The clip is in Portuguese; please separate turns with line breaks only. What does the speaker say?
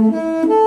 Música